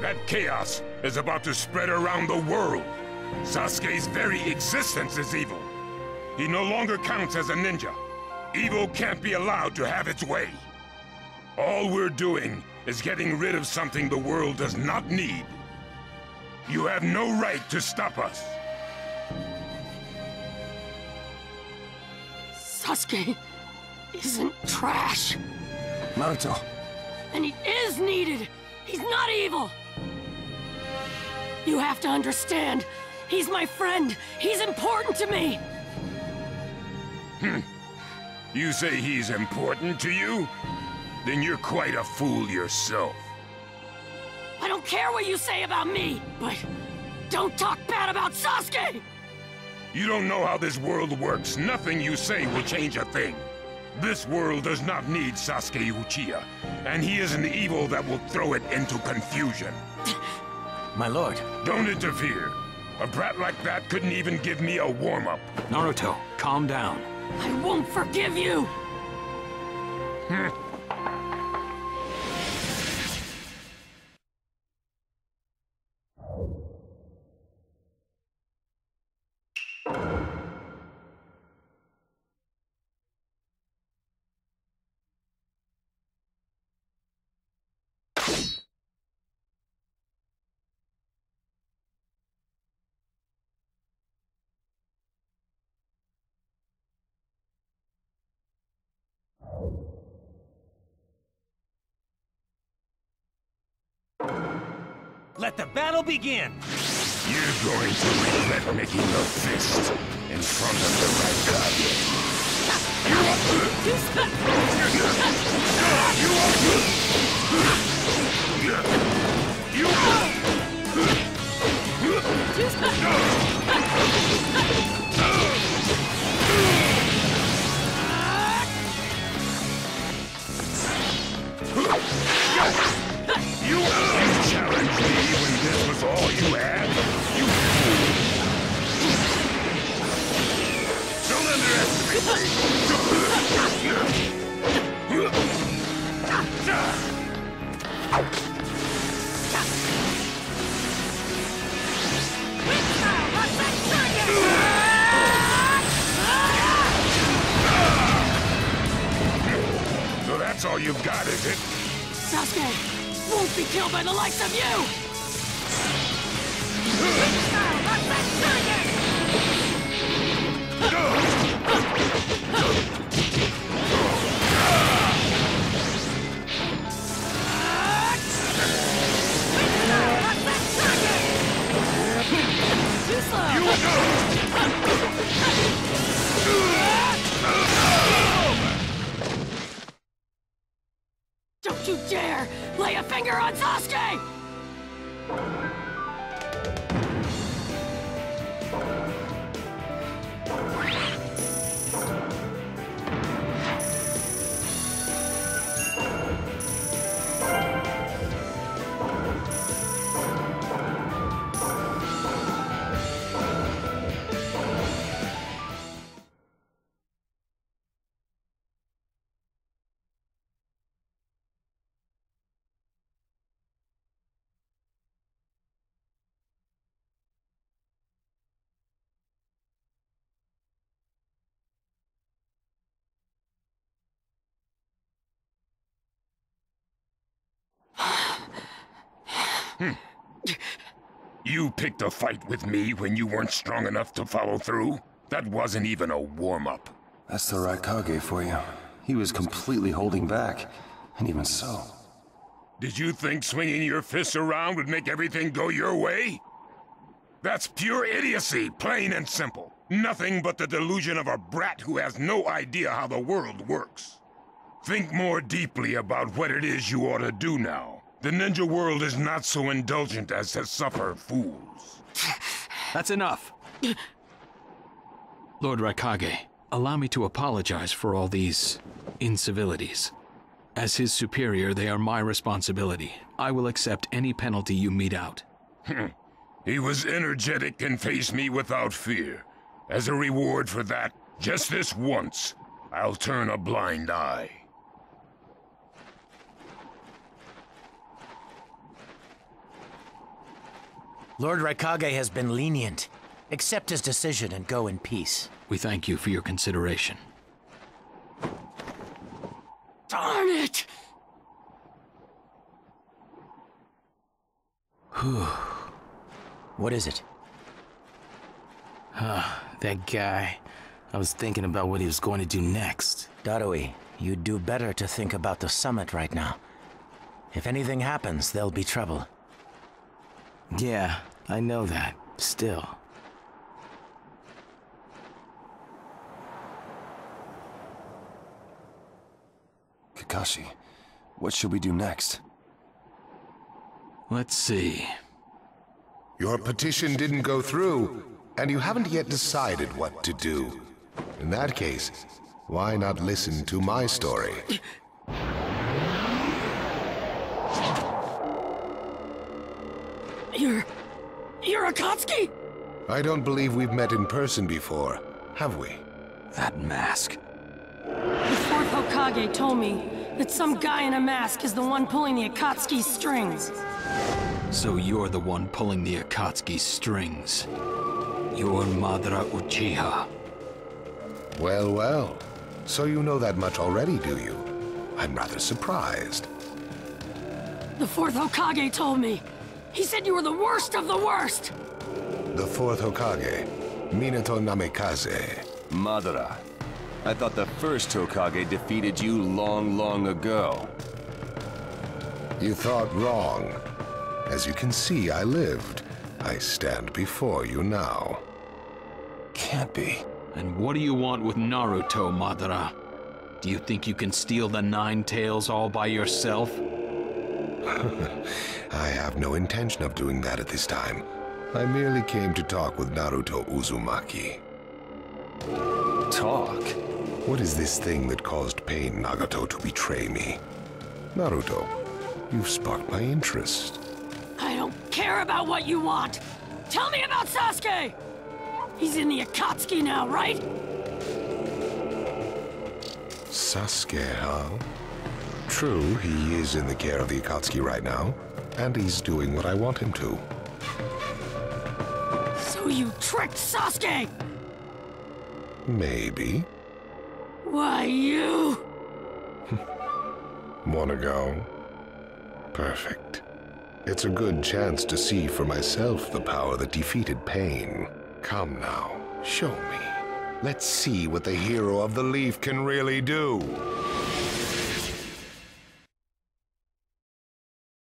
That chaos is about to spread around the world. Sasuke's very existence is evil. He no longer counts as a ninja. Evil can't be allowed to have its way. All we're doing is getting rid of something the world does not need. You have no right to stop us. Sasuke isn't trash. Naruto. And he is needed. He's not evil. You have to understand. He's my friend. He's important to me. Hmm. You say he's important to you? Then you're quite a fool yourself. I don't care what you say about me, but don't talk bad about Sasuke! You don't know how this world works. Nothing you say will change a thing. This world does not need Sasuke Uchiha, and he is an evil that will throw it into confusion. My lord. Don't interfere. A brat like that couldn't even give me a warm-up. Naruto, calm down. I won't forgive you! Hmm. Let the battle begin! You're going to regret making a fist in front of the Raikage. You are good! You this was all you had? You fool! Don't underestimate So be killed by the likes of you! Don't Hmm. You picked a fight with me when you weren't strong enough to follow through? That wasn't even a warm-up. That's the Raikage for you. He was completely holding back, and even so. Did you think swinging your fists around would make everything go your way? That's pure idiocy, plain and simple. Nothing but the delusion of a brat who has no idea how the world works. Think more deeply about what it is you ought to do now. The ninja world is not so indulgent as to suffer fools. That's enough. Lord Raikage, allow me to apologize for all these incivilities. As his superior, they are my responsibility. I will accept any penalty you mete out. Hmm. he was energetic and faced me without fear. As a reward for that, just this once, I'll turn a blind eye. Lord Raikage has been lenient. Accept his decision and go in peace. We thank you for your consideration. Darn it! Whew. What is it? That guy. I was thinking about what he was going to do next. Darui, you'd do better to think about the summit right now. If anything happens, there'll be trouble. Yeah, I know that. Still. Kakashi, what should we do next? Let's see. Your petition didn't go through, and you haven't yet decided what to do. In that case, why not listen to my story? You're... You're Akatsuki? I don't believe we've met in person before, have we? That mask. The fourth Hokage told me that some guy in a mask is the one pulling the Akatsuki strings. So you're the one pulling the Akatsuki strings. You're Madara Uchiha. Well, well. So you know that much already, do you? I'm rather surprised. The fourth Hokage told me. He said you were the worst of the worst. The fourth Hokage, Minato Namikaze. Madara. I thought the first Hokage defeated you long, long ago. You thought wrong. As you can see, I lived. I stand before you now. Can't be. And what do you want with Naruto, Madara? Do you think you can steal the Nine Tails all by yourself? I have no intention of doing that at this time. I merely came to talk with Naruto Uzumaki. Talk? What is this thing that caused Pain Nagato to betray me? Naruto, you've sparked my interest. I don't care about what you want. Tell me about Sasuke! He's in the Akatsuki now, right? Sasuke, huh? True, he is in the care of the Akatsuki right now, and he's doing what I want him to. So you tricked Sasuke! Maybe. Why, you... Wanna go? Perfect. It's a good chance to see for myself the power that defeated Pain. Come now, show me. Let's see what the hero of the leaf can really do.